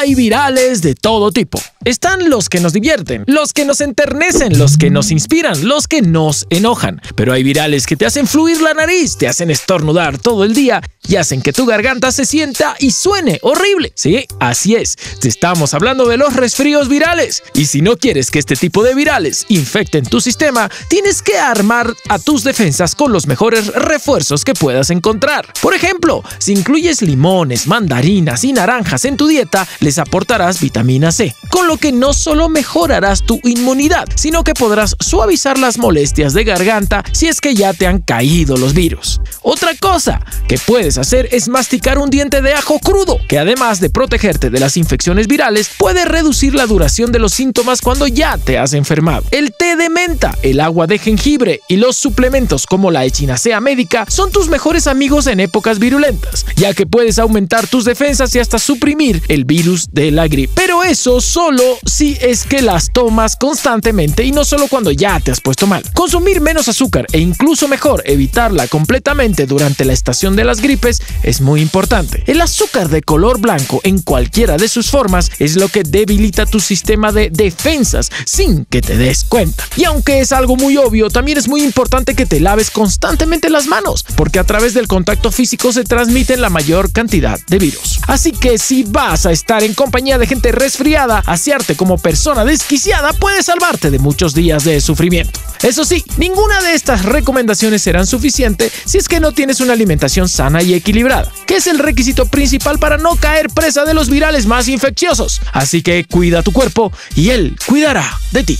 Hay virales de todo tipo. Están los que nos divierten, los que nos enternecen, los que nos inspiran, los que nos enojan. Pero hay virales que te hacen fluir la nariz, te hacen estornudar todo el día y hacen que tu garganta se sienta y suene horrible. Sí, así es. Te estamos hablando de los resfríos virales. Y si no quieres que este tipo de virales infecten tu sistema, tienes que armar a tus defensas con los mejores refuerzos que puedas encontrar. Por ejemplo, si incluyes limones, mandarinas y naranjas en tu dieta, les aportarás vitamina C, que no solo mejorarás tu inmunidad, sino que podrás suavizar las molestias de garganta si es que ya te han caído los virus. Otra cosa que puedes hacer es masticar un diente de ajo crudo, que además de protegerte de las infecciones virales, puede reducir la duración de los síntomas cuando ya te has enfermado. El té de menta, el agua de jengibre y los suplementos como la echinacea médica son tus mejores amigos en épocas virulentas, ya que puedes aumentar tus defensas y hasta suprimir el virus de la gripe. Pero eso solo si es que las tomas constantemente y no solo cuando ya te has puesto mal. Consumir menos azúcar e incluso mejor evitarla completamente durante la estación de las gripes es muy importante. El azúcar de color blanco en cualquiera de sus formas es lo que debilita tu sistema de defensas sin que te des cuenta. Y aunque es algo muy obvio, también es muy importante que te laves constantemente las manos, porque a través del contacto físico se transmiten la mayor cantidad de virus. Así que si vas a estar en compañía de gente resfriada, asearte como persona desquiciada puede salvarte de muchos días de sufrimiento. Eso sí, ninguna de estas recomendaciones serán suficientes si es que no tienes una alimentación sana y equilibrada, que es el requisito principal para no caer presa de los virales más infecciosos. Así que cuida tu cuerpo y él cuidará de ti.